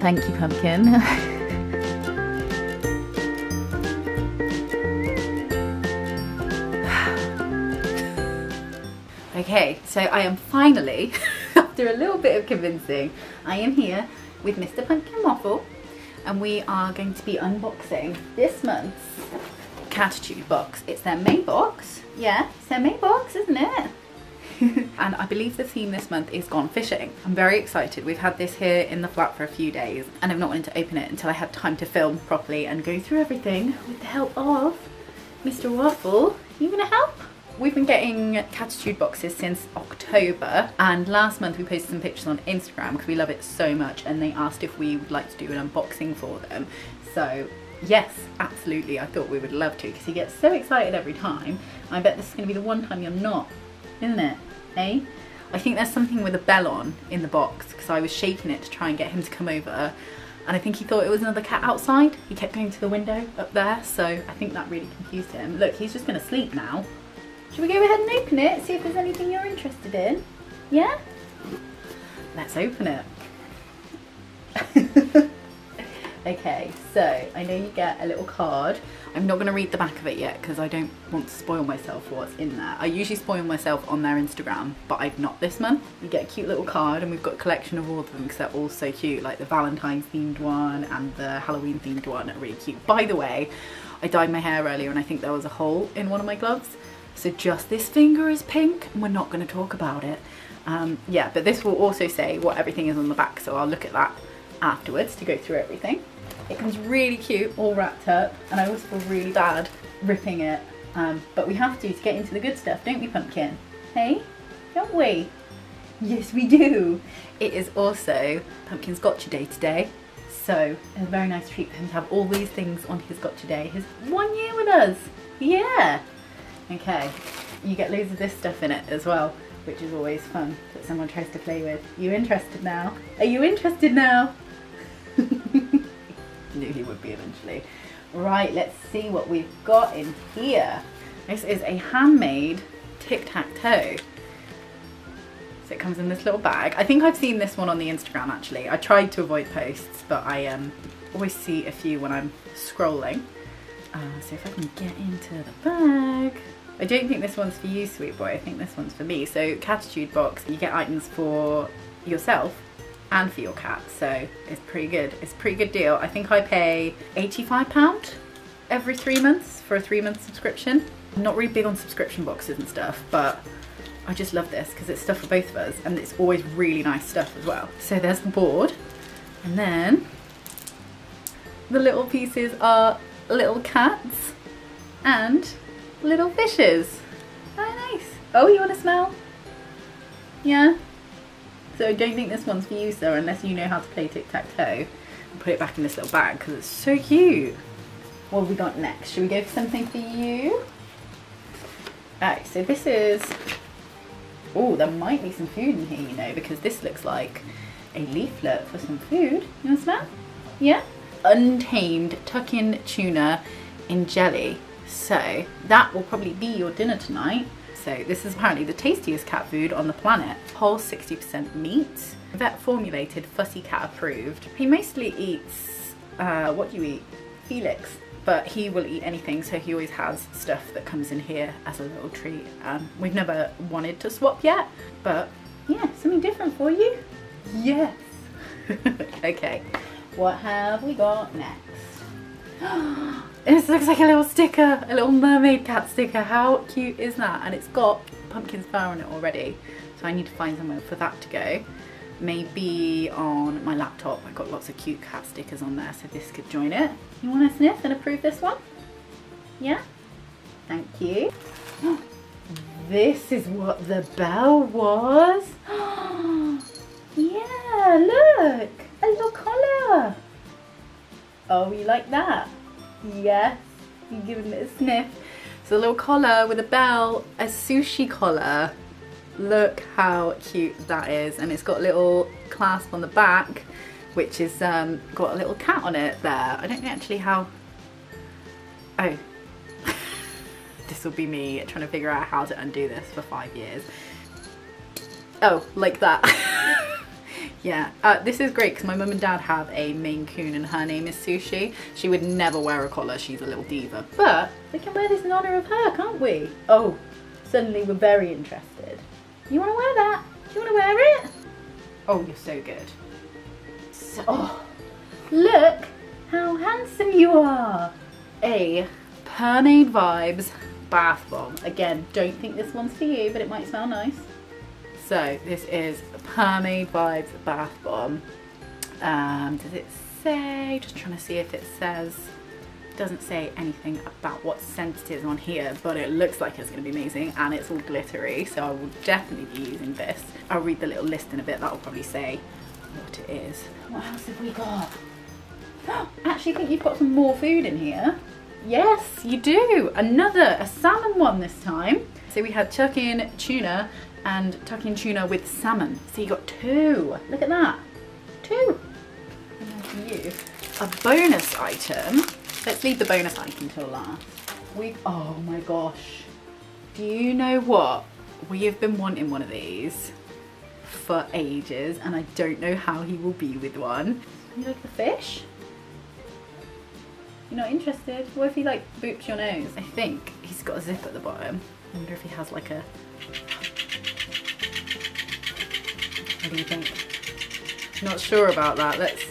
Thank you, Pumpkin. okay, so I am finally, after a little bit of convincing, I am here with Mr. Pumpkin Waffle and we are going to be unboxing this month's Cattitude box. It's their May box. Yeah, it's their May box, isn't it? and I believe the theme this month is Gone Fishing. I'm very excited. We've had this here in the flat for a few days and I've not wanted to open it until I had time to film properly and go through everything with the help of Mr. Waffle. You gonna help? We've been getting Cattitude boxes since October and last month we posted some pictures on Instagram because we love it so much and they asked if we would like to do an unboxing for them. So yes, absolutely, I thought we would love to because he gets so excited every time. I bet this is going to be the one time you're not, isn't it? Eh? I think there's something with a bell on in the box because I was shaking it to try and get him to come over and I think he thought it was another cat outside. He kept going to the window up there so I think that really confused him. Look, he's just going to sleep now. Should we go ahead and open it, see if there's anything you're interested in? Yeah? Let's open it. okay, so I know you get a little card. I'm not going to read the back of it yet because I don't want to spoil myself for what's in there. I usually spoil myself on their Instagram, but I've not this month. You get a cute little card and we've got a collection of all of them because they're all so cute, like the Valentine's themed one and the Halloween themed one are really cute. By the way, I dyed my hair earlier and I think there was a hole in one of my gloves. So just this finger is pink and we're not going to talk about it. Um, yeah, but this will also say what everything is on the back, so I'll look at that afterwards to go through everything. It comes really cute, all wrapped up, and I always feel really bad ripping it, um, but we have to to get into the good stuff, don't we, Pumpkin? Hey? Don't we? Yes, we do. It is also Pumpkin's Gotcha Day today, so a very nice treat for him to have all these things on his Gotcha Day. His one year with us. Yeah. Okay, you get loads of this stuff in it as well, which is always fun that someone tries to play with. You interested now? Are you interested now? Knew he would be eventually. Right, let's see what we've got in here. This is a handmade tic-tac-toe. So it comes in this little bag. I think I've seen this one on the Instagram actually. I tried to avoid posts, but I um, always see a few when I'm scrolling. Uh, so if I can get into the bag. I don't think this one's for you, sweet boy. I think this one's for me. So Cattitude box, you get items for yourself and for your cat. So it's pretty good. It's a pretty good deal. I think I pay £85 every three months for a three month subscription. I'm not really big on subscription boxes and stuff, but I just love this because it's stuff for both of us and it's always really nice stuff as well. So there's the board and then the little pieces are little cats and little fishes. Very nice. Oh, you want to smell? Yeah? So I don't think this one's for you, sir, unless you know how to play tic-tac-toe. Put it back in this little bag because it's so cute. What have we got next? Should we go for something for you? Alright, so this is... Oh, there might be some food in here, you know, because this looks like a leaflet for some food. You want to smell? Yeah? Untamed tuck-in tuna in jelly. So that will probably be your dinner tonight. So this is apparently the tastiest cat food on the planet. Whole 60% meat, vet formulated, fussy cat approved. He mostly eats, uh, what do you eat? Felix. But he will eat anything, so he always has stuff that comes in here as a little treat. Um, we've never wanted to swap yet, but yeah, something different for you. Yes. okay, what have we got next? This looks like a little sticker, a little mermaid cat sticker. How cute is that? And it's got pumpkin fur on it already. So I need to find somewhere for that to go. Maybe on my laptop. I've got lots of cute cat stickers on there, so this could join it. You want to sniff and approve this one? Yeah? Thank you. This is what the bell was. yeah, look, a little collar. Oh, you like that? Yes, you giving it a sniff. It's a little collar with a bell, a sushi collar. Look how cute that is. And it's got a little clasp on the back, which is um, got a little cat on it there. I don't know actually how, oh, this will be me trying to figure out how to undo this for five years. Oh, like that. Yeah, uh, this is great because my mum and dad have a Maine Coon and her name is Sushi. She would never wear a collar, she's a little diva. But we can wear this in honour of her, can't we? Oh, suddenly we're very interested. You want to wear that? Do you want to wear it? Oh, you're so good. So, oh, look how handsome you are. A Permade Vibes bath bomb. Again, don't think this one's for you, but it might smell nice. So this is Permade Vibes bath bomb. Um, does it say? Just trying to see if it says. Doesn't say anything about what scent it is on here, but it looks like it's going to be amazing and it's all glittery, so I will definitely be using this. I'll read the little list in a bit. That will probably say what it is. What else have we got? Oh, Actually, I think you've got some more food in here. Yes, you do. Another, a salmon one this time. So we had chuck in tuna and tuck in tuna with salmon. So you got two. Look at that. Two. And for you. A bonus item. Let's leave the bonus item till last. We oh my gosh. Do you know what? We have been wanting one of these for ages and I don't know how he will be with one. You like the fish? You're not interested? What if he like boops your nose? I think he's got a zip at the bottom. I wonder if he has like a... What do you think? Not sure about that. Let's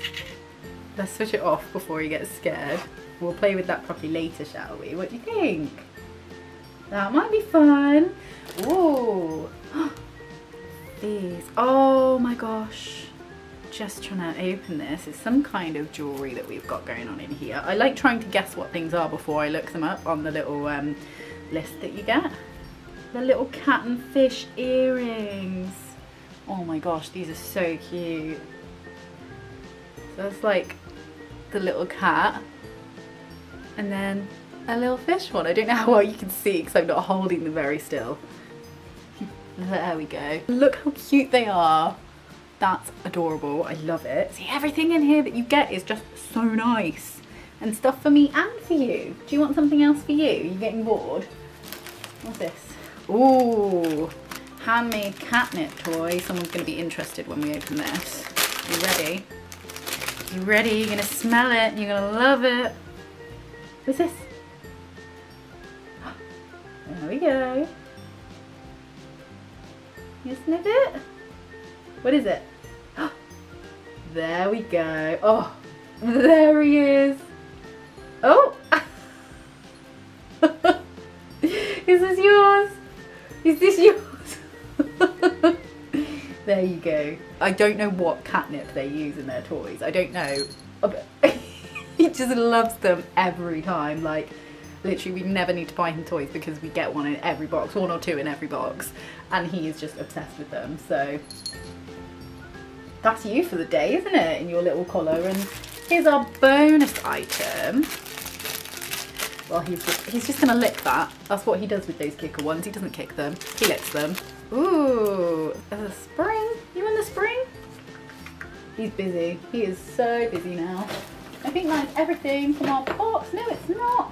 let's switch it off before he gets scared. We'll play with that properly later, shall we? What do you think? That might be fun. Ooh. These. Oh my gosh just trying to open this. It's some kind of jewellery that we've got going on in here. I like trying to guess what things are before I look them up on the little um, list that you get. The little cat and fish earrings. Oh my gosh, these are so cute. So it's like the little cat and then a little fish one. I don't know how well you can see because I'm not holding them very still. There we go. Look how cute they are. That's adorable. I love it. See, everything in here that you get is just so nice. And stuff for me and for you. Do you want something else for you? Are you getting bored? What's this? Ooh, handmade catnip toy. Someone's going to be interested when we open this. You ready? You ready? You're going to smell it. You're going to love it. What's this? There we go. You sniff it? What is it? there we go. Oh, there he is. Oh! is this yours? Is this yours? there you go. I don't know what catnip they use in their toys. I don't know. he just loves them every time. Like, literally we never need to buy him toys because we get one in every box, one or two in every box. And he is just obsessed with them. So that's you for the day, isn't it? In your little collar. And here's our bonus item. Well, he's just, he's just to lick that. That's what he does with those kicker ones. He doesn't kick them. He licks them. Ooh, a spring. You in the spring? He's busy. He is so busy now. I think that's everything from our box. No, it's not.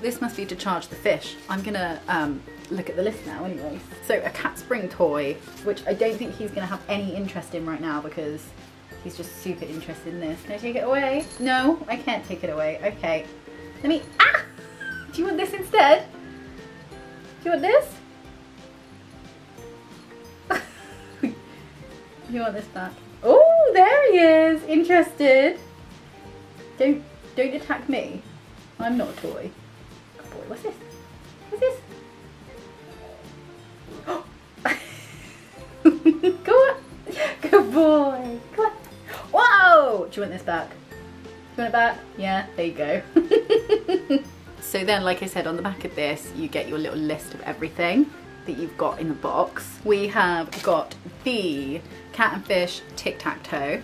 This must be to charge the fish. I'm to um, look at the list now anyway. So a cat spring toy, which I don't think he's gonna have any interest in right now because he's just super interested in this. Can I take it away? No, I can't take it away. Okay. Let me, ah! Do you want this instead? Do you want this? You want this back? Oh, there he is, interested. Don't, don't attack me. I'm not a toy. Good boy, what's this? What's this? Good boy. Come on. Whoa! Do you want this back? Do you want it back? Yeah, there you go. so then, like I said, on the back of this, you get your little list of everything that you've got in the box. We have got the cat and fish tic-tac-toe.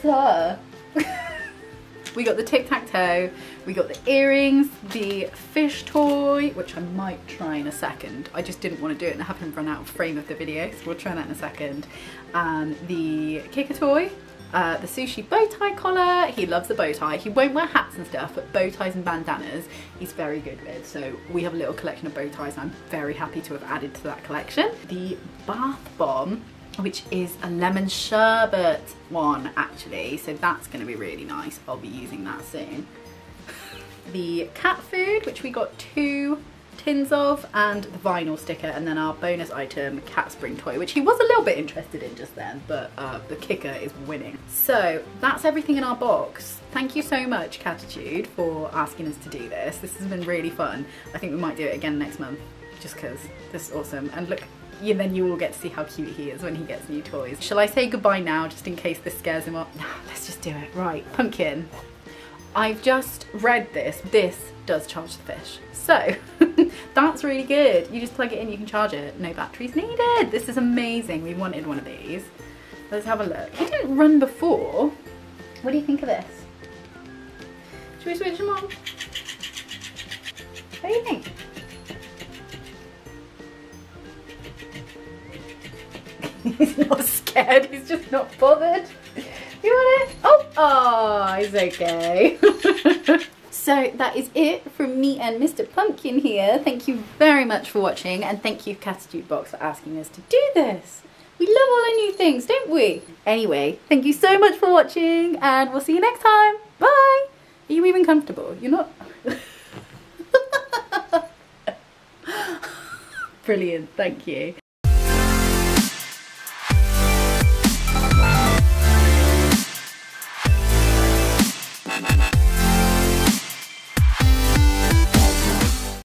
Sir. we got the tic-tac-toe, we got the earrings, the fish toy, which I might try in a second. I just didn't want to do it and have him run out of frame of the video, so we'll try that in a second. And the kicker toy, uh, the sushi bow tie collar. He loves the bow tie. He won't wear hats and stuff, but bow ties and bandanas he's very good with. So we have a little collection of bow ties and I'm very happy to have added to that collection. The bath bomb which is a lemon sherbet one actually. So that's gonna be really nice. I'll be using that soon. The cat food, which we got two tins of and the vinyl sticker and then our bonus item cat spring toy which he was a little bit interested in just then but uh, the kicker is winning so that's everything in our box thank you so much Cattitude for asking us to do this this has been really fun I think we might do it again next month just because this is awesome and look yeah, then you will get to see how cute he is when he gets new toys. Shall I say goodbye now just in case this scares him off? No, let's just do it. Right, Pumpkin. I've just read this. This does charge the fish. So that's really good. You just plug it in, you can charge it. No batteries needed. This is amazing. We wanted one of these. Let's have a look. He didn't run before. What do you think of this? Should we switch him on? What do you think? he's not scared, he's just not bothered. Oh, he's okay. So that is it from me and Mr. Pumpkin here. Thank you very much for watching and thank you Cattitude Box for asking us to do this. We love all our new things, don't we? Anyway, thank you so much for watching and we'll see you next time. Bye! Are you even comfortable? You're not... Brilliant, thank you.